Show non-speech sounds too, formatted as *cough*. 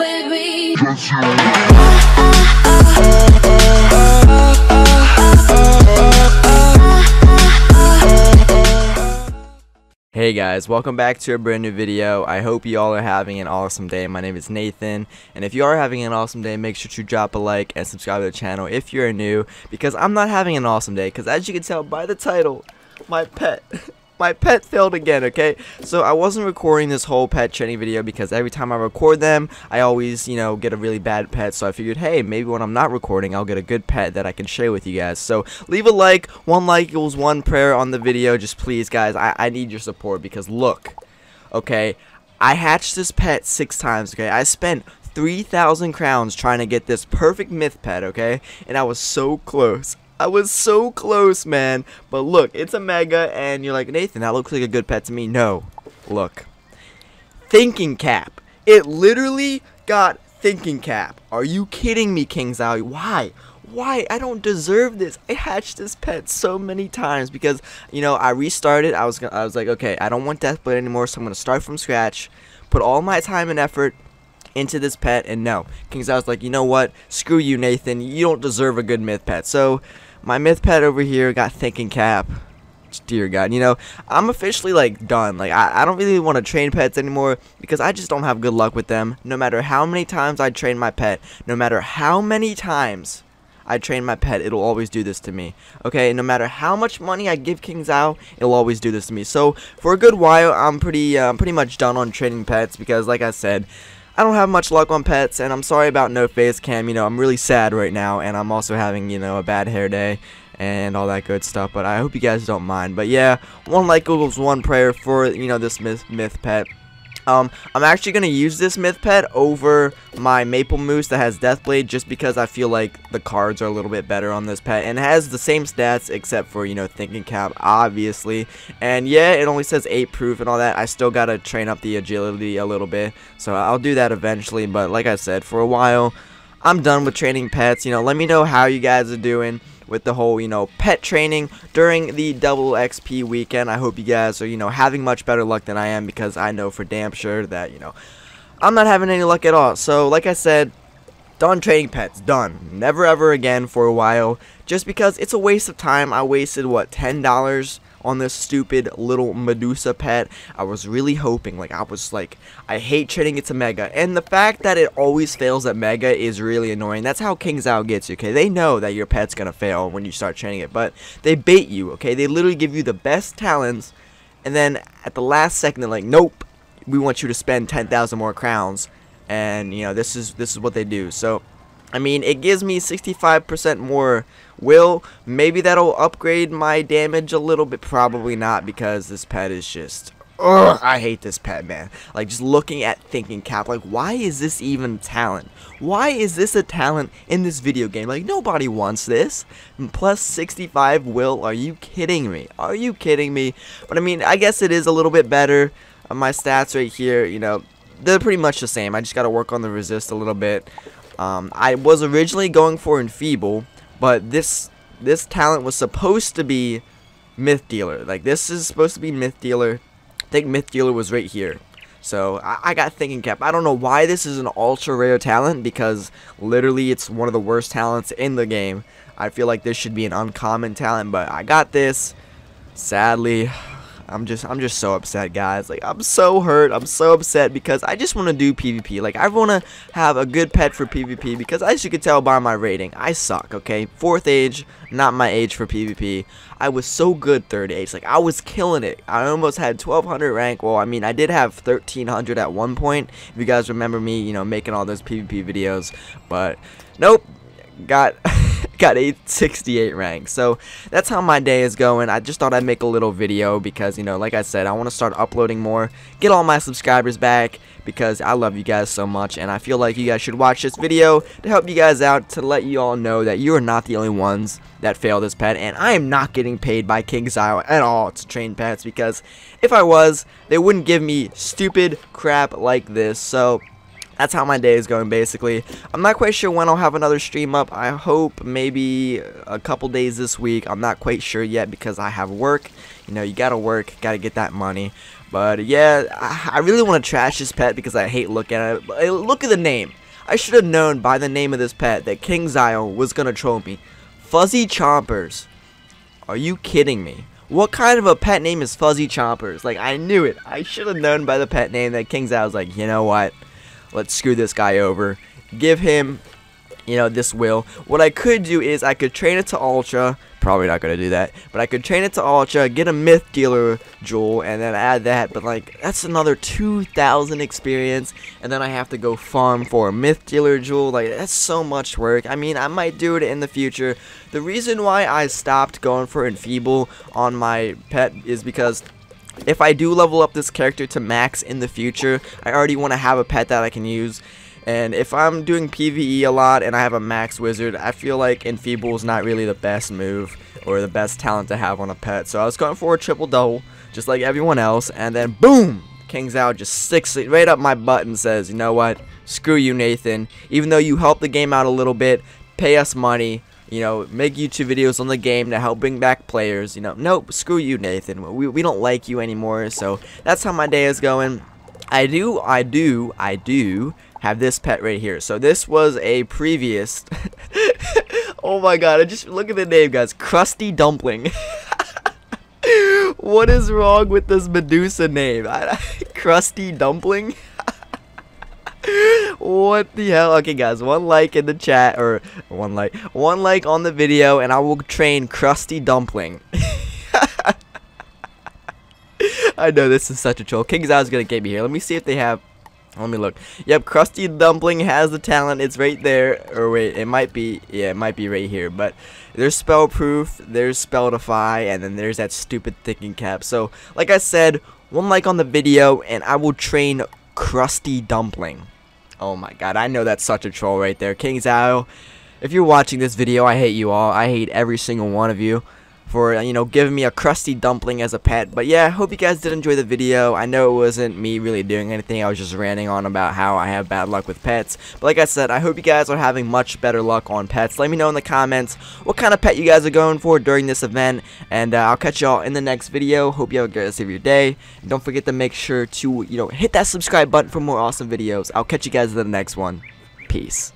baby. Hey guys, welcome back to a brand new video. I hope you all are having an awesome day. My name is Nathan, and if you are having an awesome day, make sure to drop a like and subscribe to the channel if you're new, because I'm not having an awesome day, because as you can tell by the title, my pet *laughs* my pet failed again, okay? So I wasn't recording this whole pet training video because every time I record them, I always, you know, get a really bad pet. So I figured, hey, maybe when I'm not recording, I'll get a good pet that I can share with you guys. So leave a like. One like equals one prayer on the video. Just please, guys, I, I need your support because look, okay, I hatched this pet six times, okay? I spent 3,000 crowns trying to get this perfect myth pet, okay? And I was so close. I was so close, man. But look, it's a mega, and you're like, Nathan, that looks like a good pet to me. No. Look. Thinking cap. It literally got thinking cap. Are you kidding me, KingsIsle? Why? Why? I don't deserve this. I hatched this pet so many times because, you know, I restarted. I was, gonna, I was like, okay, I don't want Deathblade anymore, so I'm going to start from scratch, put all my time and effort into this pet, and no. KingsIsle's like, you know what? Screw you, Nathan. You don't deserve a good myth pet. So, my myth pet over here got thinking cap. Dear God, you know, I'm officially like done. Like, I, I don't really want to train pets anymore because I just don't have good luck with them. No matter how many times I train my pet, no matter how many times I train my pet, it'll always do this to me. Okay, no matter how much money I give KingsIsle, it'll always do this to me. So, for a good while, I'm pretty, uh, pretty much done on training pets because, like I said, I don't have much luck on pets, and I'm sorry about no face cam. You know, I'm really sad right now, and I'm also having, you know, a bad hair day and all that good stuff. But I hope you guys don't mind. But yeah, one like Google's one prayer for, you know, this myth, myth pet. Um, I'm actually going to use this myth pet over my maple moose that has deathblade just because I feel like the cards are a little bit better on this pet and has the same stats except for you know thinking cap obviously. And yeah it only says 8 proof and all that. I still got to train up the agility a little bit. So I'll do that eventually. But like I said for a while I'm done with training pets. You know let me know how you guys are doing with the whole, you know, pet training during the double XP weekend. I hope you guys are, you know, having much better luck than I am because I know for damn sure that, you know, I'm not having any luck at all. So, like I said, done training pets. Done. Never ever again for a while. Just because it's a waste of time. I wasted, what, $10? On this stupid little Medusa pet. I was really hoping, like, I was like, I hate trading it to Mega. And the fact that it always fails at Mega is really annoying. That's how KingsIsle gets you, okay? They know that your pet's gonna fail when you start training it, but they bait you, okay? They literally give you the best talents, and then at the last second, they're like, nope, we want you to spend 10,000 more crowns. And, you know, this is, this is what they do. So, I mean, it gives me 65% more will. Maybe that'll upgrade my damage a little bit. Probably not because this pet is just... Ugh, I hate this pet, man. Like, just looking at Thinking Cap, like, why is this even talent? Why is this a talent in this video game? Like, nobody wants this. Plus 65 will, are you kidding me? Are you kidding me? But, I mean, I guess it is a little bit better. Uh, my stats right here, you know, they're pretty much the same. I just got to work on the resist a little bit. Um, I was originally going for Enfeeble, but this this talent was supposed to be Myth Dealer. Like, this is supposed to be Myth Dealer. I think Myth Dealer was right here. So, I, I got Thinking Cap. I don't know why this is an ultra rare talent, because literally it's one of the worst talents in the game. I feel like this should be an uncommon talent, but I got this. Sadly, I'm just I'm just so upset, guys. Like I'm so hurt. I'm so upset because I just want to do PvP. Like I want to have a good pet for PvP because as you can tell by my rating, I suck, okay? 4th age, not my age for PvP. I was so good 3rd age. Like I was killing it. I almost had 1200 rank. Well, I mean, I did have 1300 at one point. If you guys remember me, you know, making all those PvP videos, but nope. Got *laughs* got 868 rank. So that's how my day is going. I just thought I'd make a little video because, you know, like I said, I want to start uploading more, get all my subscribers back because I love you guys so much and I feel like you guys should watch this video to help you guys out to let you all know that you are not the only ones that fail this pet and I am not getting paid by KingsIsle at all to train pets because if I was, they wouldn't give me stupid crap like this. So that's how my day is going basically. I'm not quite sure when I'll have another stream up. I hope maybe a couple days this week. I'm not quite sure yet because I have work. You know, you gotta work, gotta get that money. But yeah, I, I really want to trash this pet because I hate looking at it. Look at the name. I should have known by the name of this pet that KingsIsle was going to troll me. Fuzzy Chompers. Are you kidding me? What kind of a pet name is Fuzzy Chompers? Like, I knew it. I should have known by the pet name that King KingsIsle was like, you know what? Let's screw this guy over. Give him you know, this will. What I could do is I could train it to Ultra. Probably not going to do that. But I could train it to Ultra, get a Myth Dealer Jewel, and then add that. But, like, that's another 2,000 experience. And then I have to go farm for a Myth Dealer Jewel. Like, that's so much work. I mean, I might do it in the future. The reason why I stopped going for Enfeeble on my pet is because if I do level up this character to max in the future, I already want to have a pet that I can use. And if I'm doing PvE a lot and I have a max wizard, I feel like Enfeeble is not really the best move or the best talent to have on a pet. So I was going for a triple double, just like everyone else, and then boom! KingsIsle just sticks it right up my butt and says, you know what, screw you Nathan, even though you helped the game out a little bit, pay us money, you know, make YouTube videos on the game to help bring back players, you know, nope, screw you Nathan, we, we don't like you anymore, so that's how my day is going. I do, I do, I do have this pet right here. So this was a previous. *laughs* oh my god! I just look at the name, guys. Krusty Dumpling. *laughs* what is wrong with this Medusa name? *laughs* Krusty Dumpling. What the hell? Okay, guys, one like in the chat or one like, one like on the video, and I will train Krusty Dumpling. *laughs* I know this is such a troll. KingsIsle's gonna get me here. Let me see if they have let me look. Yep, Krusty Dumpling has the talent. It's right there. Or wait, it might be. Yeah, it might be right here. But there's Spell Proof, there's Spell Defy, and then there's that stupid Thinking Cap. So, like I said, one like on the video, and I will train Krusty Dumpling. Oh my god, I know that's such a troll right there. King's KingsIsle, if you're watching this video, I hate you all. I hate every single one of you for, you know, giving me a Krusty Dumpling as a pet. But yeah, hope you guys did enjoy the video. I know it wasn't me really doing anything. I was just ranting on about how I have bad luck with pets. But like I said, I hope you guys are having much better luck on pets. Let me know in the comments what kind of pet you guys are going for during this event. And uh, I'll catch y'all in the next video. Hope you have a great rest of your day. And don't forget to make sure to, you know, hit that subscribe button for more awesome videos. I'll catch you guys in the next one. Peace.